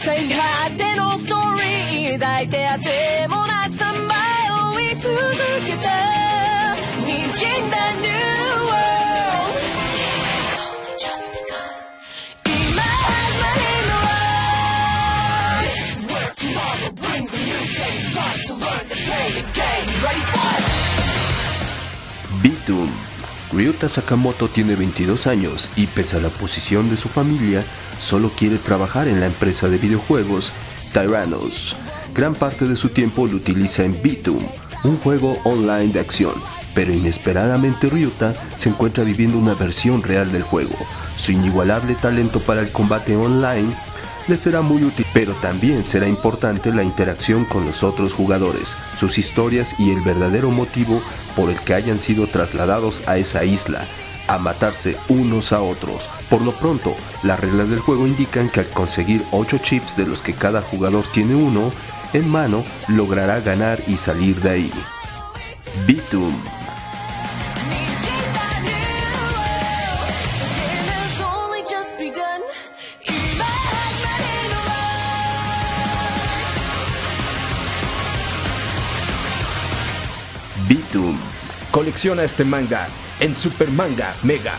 最果てのストーリー抱いてあてもなくさまよい続けた滲んだ New World It's only just begun 今始まりの This is where tomorrow brings a new day It's time to learn the pain It's game Ready for it Bitum. Ryuta Sakamoto tiene 22 años y pese a la posición de su familia, solo quiere trabajar en la empresa de videojuegos Tyrannos. Gran parte de su tiempo lo utiliza en Bitum, un juego online de acción, pero inesperadamente Ryuta se encuentra viviendo una versión real del juego. Su inigualable talento para el combate online le será muy útil, pero también será importante la interacción con los otros jugadores, sus historias y el verdadero motivo por el que hayan sido trasladados a esa isla, a matarse unos a otros. Por lo pronto, las reglas del juego indican que al conseguir 8 chips de los que cada jugador tiene uno, en mano logrará ganar y salir de ahí. Bitum Bitum. Colecciona este manga en Super Manga Mega.